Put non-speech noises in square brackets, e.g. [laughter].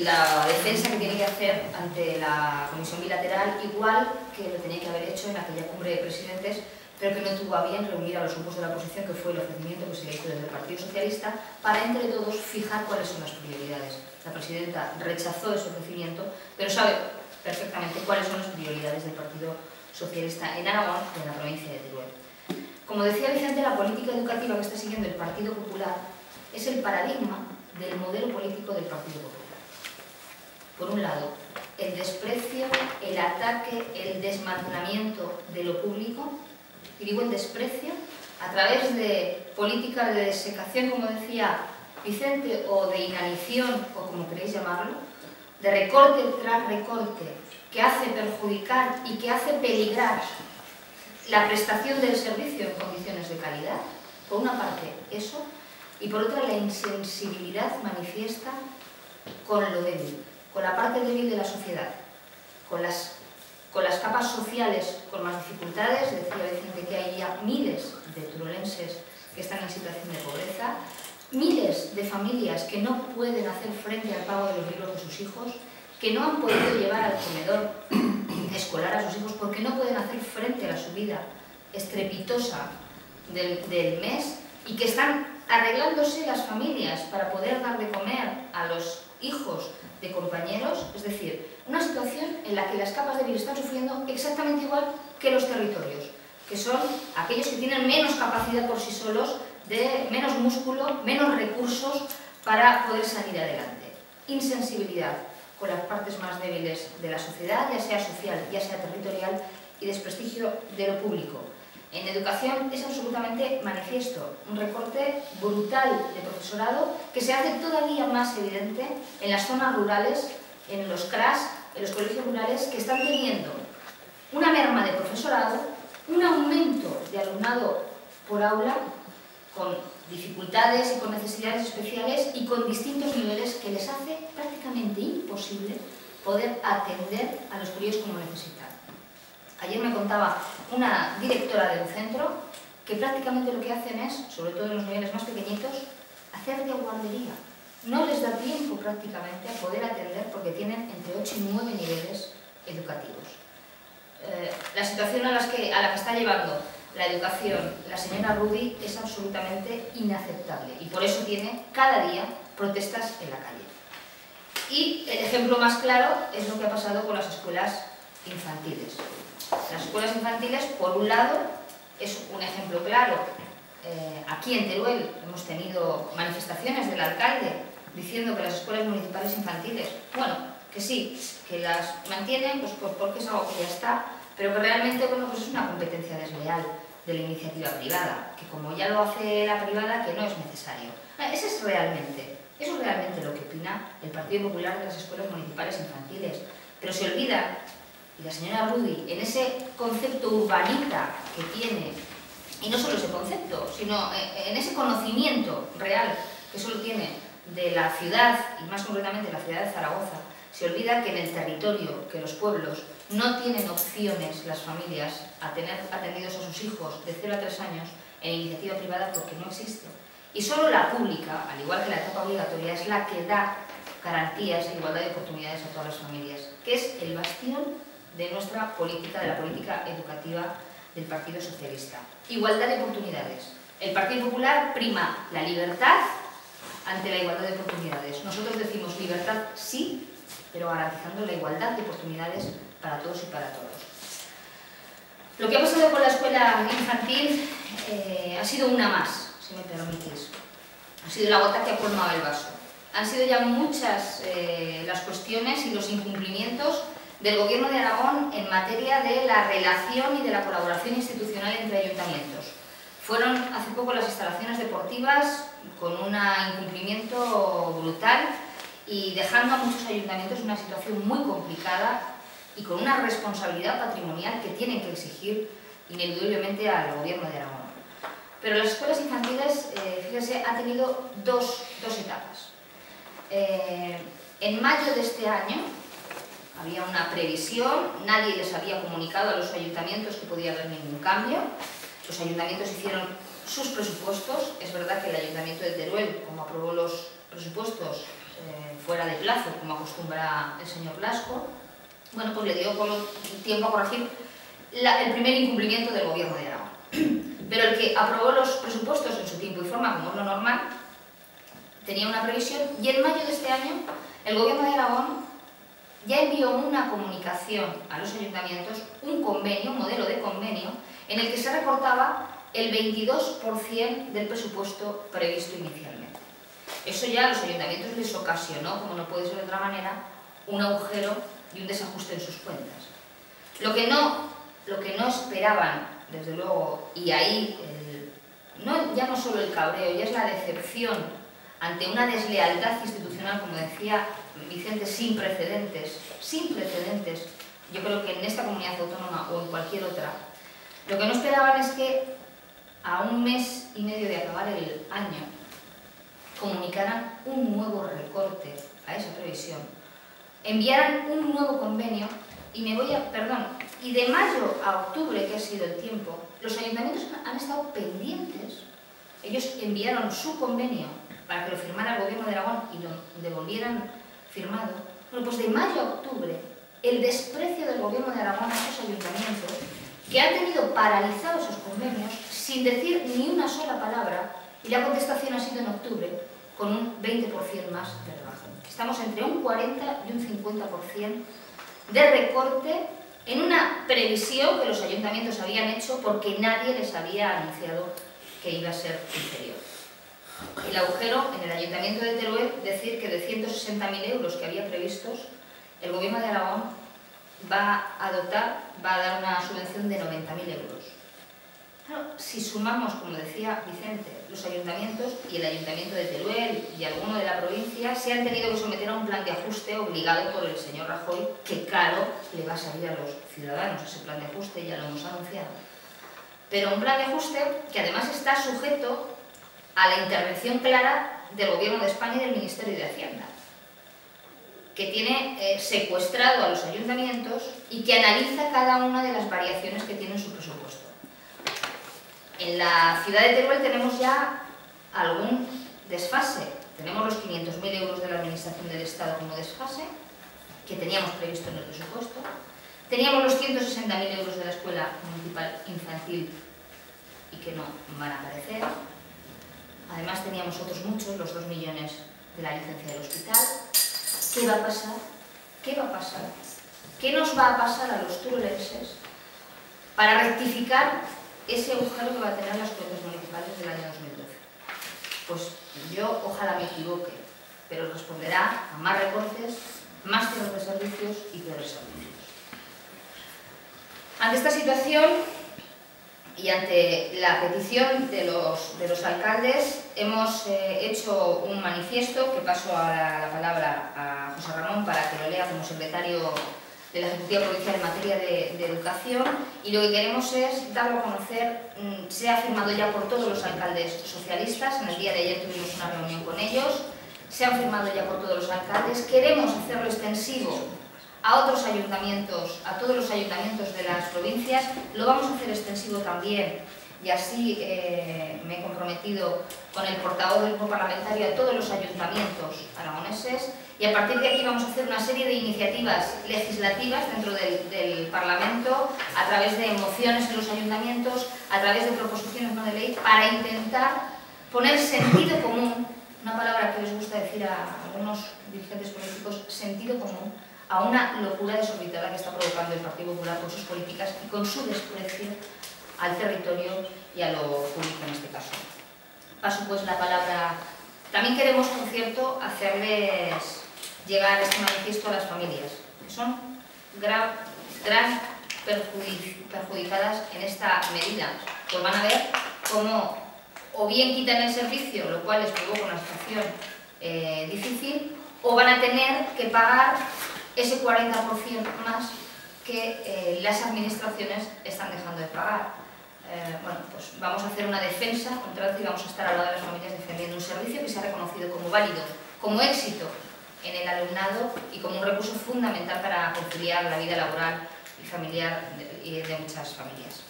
la defensa que tiene que hacer ante la Comisión Bilateral, igual que lo tenía que haber hecho en aquella cumbre de presidentes, pero que no tuvo a bien reunir a los grupos de la oposición, que fue el ofrecimiento que se le hizo desde el Partido Socialista, para entre todos fijar cuáles son las prioridades. La presidenta rechazó ese ofrecimiento, pero sabe perfectamente cuáles son las prioridades del Partido Socialista en Aragón y en la provincia de Teruel. Como decía Vicente, la política educativa que está siguiendo el Partido Popular es el paradigma del modelo político del Partido Popular. Por un lado, el desprecio, el ataque, el desmantelamiento de lo público, y digo el desprecio, a través de políticas de desecación, como decía Vicente, o de inanición, o como queréis llamarlo, de recorte tras recorte, que hace perjudicar y que hace peligrar la prestación del servicio en condiciones de calidad, por una parte eso, y por otra la insensibilidad manifiesta con lo débil, con la parte débil de la sociedad, con las, con las capas sociales con más dificultades, decía Vicente que hay ya miles de turolenses que están en situación de pobreza, miles de familias que no pueden hacer frente al pago de los libros de sus hijos, que no han podido llevar al comedor escolar a sus hijos porque no pueden hacer frente a la subida estrepitosa del, del mes y que están arreglándose las familias para poder dar de comer a los hijos de compañeros, es decir, una situación en la que las capas débiles están sufriendo exactamente igual que los territorios, que son aquellos que tienen menos capacidad por sí solos, de menos músculo, menos recursos para poder salir adelante. Insensibilidad con las partes más débiles de la sociedad, ya sea social, ya sea territorial, y desprestigio de lo público. En educación es absolutamente manifiesto, un recorte brutal de profesorado que se hace todavía más evidente en las zonas rurales, en los CRAS, en los colegios rurales, que están teniendo una merma de profesorado, un aumento de alumnado por aula, con dificultades y con necesidades especiales y con distintos niveles que les hace prácticamente imposible poder atender a los críos como necesitan. Ayer me contaba una directora de un centro que prácticamente lo que hacen es, sobre todo en los niveles más pequeñitos, hacer de guardería. No les da tiempo prácticamente a poder atender porque tienen entre 8 y 9 niveles educativos. Eh, la situación a, las que, a la que está llevando la educación la señora Rudy es absolutamente inaceptable y por eso tiene cada día protestas en la calle. Y el ejemplo más claro es lo que ha pasado con las escuelas infantiles. Las escuelas infantiles, por un lado, es un ejemplo claro. Eh, aquí en Teruel hemos tenido manifestaciones del alcalde diciendo que las escuelas municipales infantiles, bueno, que sí, que las mantienen pues, pues, porque es algo que ya está, pero que realmente bueno, pues es una competencia desleal de la iniciativa privada, que como ya lo hace la privada, que no es necesario. Ah, eso es realmente, eso es realmente lo que opina el Partido Popular de las escuelas municipales infantiles. Pero se olvida y la señora Rudy, en ese concepto urbanita que tiene, y no solo ese concepto, sino eh, en ese conocimiento real que solo tiene de la ciudad, y más concretamente la ciudad de Zaragoza, se olvida que en el territorio, que los pueblos, no tienen opciones las familias a tener atendidos a sus hijos de 0 a 3 años en iniciativa privada porque no existe. Y solo la pública, al igual que la etapa obligatoria, es la que da garantías e igualdad de oportunidades a todas las familias, que es el bastión de nuestra política, de la política educativa del Partido Socialista. Igualdad de oportunidades. El Partido Popular prima la libertad ante la igualdad de oportunidades. Nosotros decimos libertad sí, pero garantizando la igualdad de oportunidades para todos y para todos. Lo que ha pasado con la escuela infantil eh, ha sido una más, si me permitís. Ha sido la gota que ha colmado el vaso. Han sido ya muchas eh, las cuestiones y los incumplimientos del Gobierno de Aragón en materia de la relación y de la colaboración institucional entre ayuntamientos. Fueron hace poco las instalaciones deportivas con un incumplimiento brutal y dejando a muchos ayuntamientos en una situación muy complicada y con una responsabilidad patrimonial que tienen que exigir ineludiblemente al Gobierno de Aragón. Pero las escuelas infantiles, eh, fíjese, han tenido dos, etapas. Eh, en mayo de este año, había una previsión, nadie les había comunicado a los ayuntamientos que podía haber ningún cambio. Los ayuntamientos hicieron sus presupuestos. Es verdad que el ayuntamiento de Teruel, como aprobó los presupuestos, eh, fuera de plazo, como acostumbra el señor Blasco, bueno, pues le dio tiempo a corregir el primer incumplimiento del gobierno de Aragón. [clears throat] Pero el que aprobó los presupuestos en su tiempo y forma, como es lo normal, tenía una previsión y en mayo de este año el gobierno de Aragón ya envió una comunicación a los ayuntamientos, un convenio, un modelo de convenio, en el que se recortaba el 22% del presupuesto previsto inicialmente. Eso ya a los ayuntamientos les ocasionó, como no puede ser de otra manera, un agujero y un desajuste en sus cuentas. Lo que no, lo que no esperaban, desde luego, y ahí no, ya no solo el cabreo, ya es la decepción ante una deslealtad institucional, como decía Vicente, sin precedentes, sin precedentes, yo creo que en esta comunidad autónoma o en cualquier otra, lo que no esperaban es que a un mes y medio de acabar el año comunicaran un nuevo recorte a esa previsión, enviaran un nuevo convenio y me voy a, perdón, y de mayo a octubre, que ha sido el tiempo, los ayuntamientos han estado pendientes, ellos enviaron su convenio para que lo firmara el gobierno de Aragón y lo devolvieran firmado, bueno, pues de mayo a octubre, el desprecio del gobierno de Aragón a esos ayuntamientos, que han tenido paralizados esos convenios sin decir ni una sola palabra, y la contestación ha sido en octubre, con un 20% más de rebaja. Estamos entre un 40 y un 50% de recorte en una previsión que los ayuntamientos habían hecho porque nadie les había anunciado que iba a ser inferior el agujero en el Ayuntamiento de Teruel, decir que de 160.000 euros que había previstos, el Gobierno de Aragón va a dotar, va a dar una subvención de 90.000 euros. si sumamos, como decía Vicente, los ayuntamientos y el Ayuntamiento de Teruel y alguno de la provincia se han tenido que someter a un plan de ajuste obligado por el señor Rajoy, que caro le va a salir a los ciudadanos ese plan de ajuste, ya lo hemos anunciado. Pero un plan de ajuste que además está sujeto a la intervención clara del Gobierno de España y del Ministerio de Hacienda, que tiene eh, secuestrado a los ayuntamientos y que analiza cada una de las variaciones que tiene en su presupuesto. En la ciudad de Teruel tenemos ya algún desfase. Tenemos los 500.000 euros de la Administración del Estado como desfase, que teníamos previsto en el presupuesto. Teníamos los 160.000 euros de la Escuela Municipal Infantil y que no van a aparecer. Además teníamos otros muchos, los 2 millones de la licencia del hospital. ¿Qué va a pasar? ¿Qué va a pasar? ¿Qué nos va a pasar a los turolenses para rectificar ese agujero que va a tener las cuentas municipales del año 2012? Pues yo ojalá me equivoque, pero responderá a más recortes, más cierres de servicios y peores servicios. Ante esta situación, y ante la petición de los, de los alcaldes hemos eh, hecho un manifiesto que paso a la, palabra a José Ramón para que lo lea como secretario de la Ejecutiva Provincial en materia de, educación y lo que queremos es darlo a conocer, mm, se ha firmado ya por todos los alcaldes socialistas, en el día de ayer tuvimos una reunión con ellos, se han firmado ya por todos los alcaldes, queremos hacerlo extensivo a otros ayuntamientos, a todos los ayuntamientos de las provincias, lo vamos a hacer extensivo también. Y así eh, me he comprometido con el portavoz del grupo parlamentario a todos los ayuntamientos aragoneses. Y a partir de aquí vamos a hacer una serie de iniciativas legislativas dentro del, Parlamento a través de mociones en los ayuntamientos, a través de proposiciones no de ley para intentar poner sentido común, una palabra que les gusta decir a algunos dirigentes políticos, sentido común a una locura desorbitada que está provocando el Partido Popular con sus políticas y con su desprecio al territorio y a lo público en este caso. Paso pues la palabra. También queremos, por cierto, hacerles llegar este manifiesto a las familias, que son gran, gran perjudicadas en esta medida. Pues van a ver cómo o bien quitan el servicio, lo cual les provoca una situación eh, difícil, o van a tener que pagar ese 40% más que eh, las administraciones están dejando de pagar. Eh, bueno, pues vamos a hacer una defensa contra y vamos a estar al lado de las familias defendiendo un servicio que se ha reconocido como válido, como éxito en el alumnado y como un recurso fundamental para conciliar la vida laboral y familiar de muchas familias.